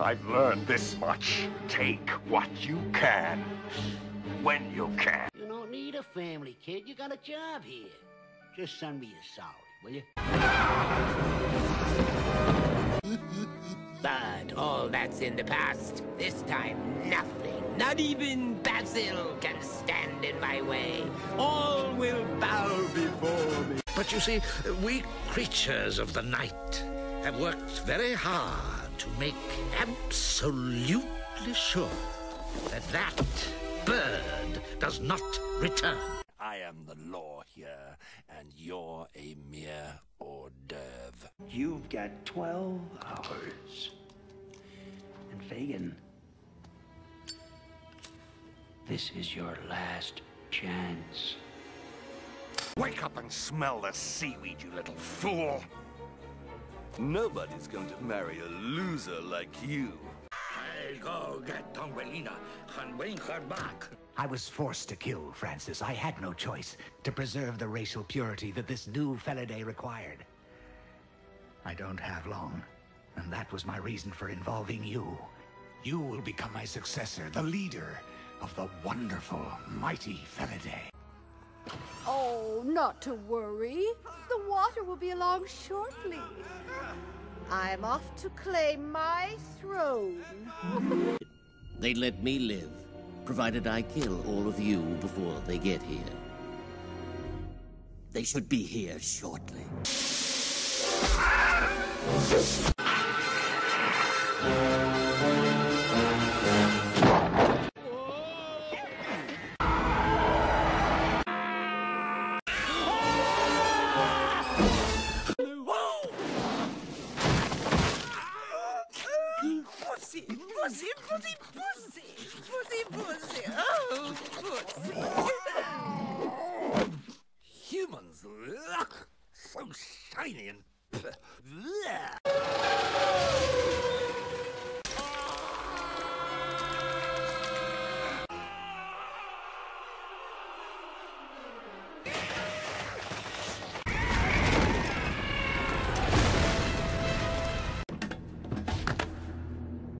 I've learned this much. Take what you can, when you can. You don't need a family, kid. You got a job here. Just send me your salary, will you? But all that's in the past. This time, nothing, not even Basil, can stand in my way. All will bow before me. But you see, we creatures of the night have worked very hard to make absolutely sure that that bird does not return. I am the law here, and you're a mere hors d'oeuvre. You've got 12 hours. And Fagin, this is your last chance. Wake up and smell the seaweed, you little fool. Nobody's going to marry a loser like you. I'll go get Thumbelina and bring her back. I was forced to kill Francis. I had no choice to preserve the racial purity that this new Felidae required. I don't have long, and that was my reason for involving you. You will become my successor, the leader of the wonderful, mighty Felidae. Oh, not to worry. The water will be along shortly. I'm off to claim my throne. They let me live, provided I kill all of you before they get here. They should be here shortly. Pussy, pussy, pussy, pussy, pussy, pussy, oh, pussy. Humans, ugh, so shiny and.